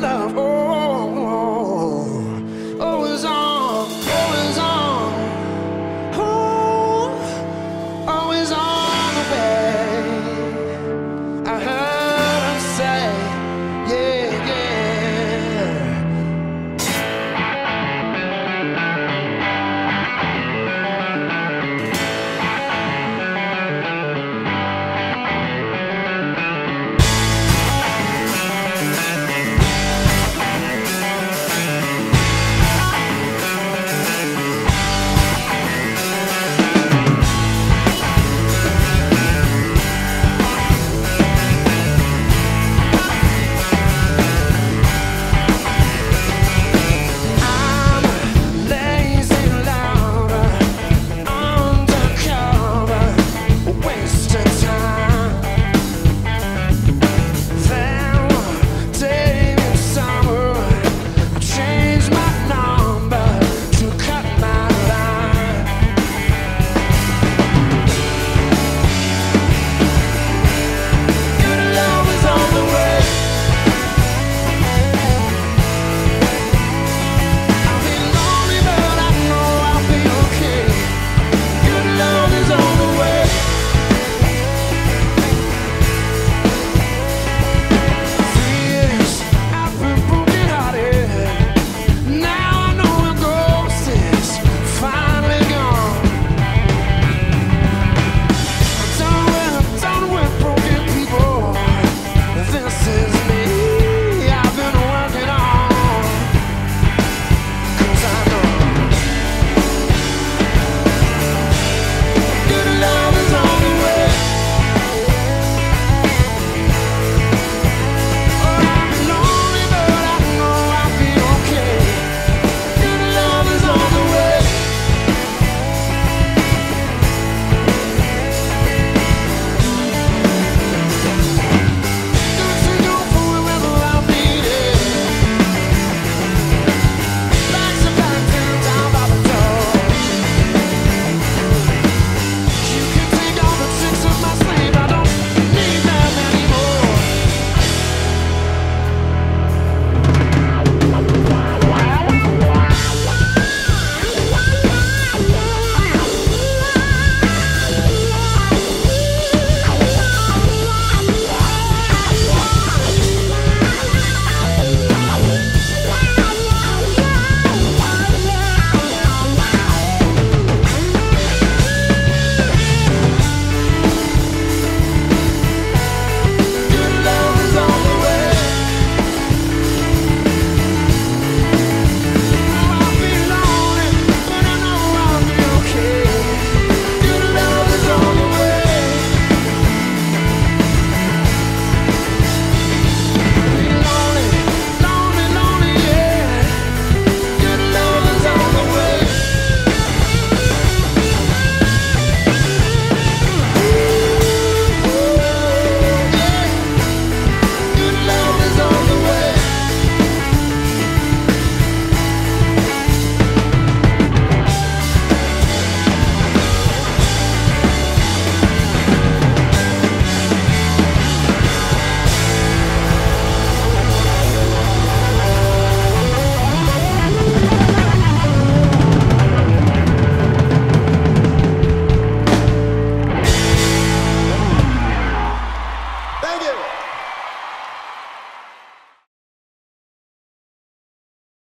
love.